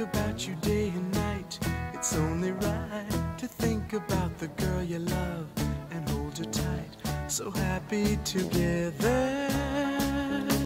about you day and night. It's only right to think about the girl you love and hold her tight. So happy together.